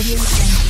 Audio Jungle.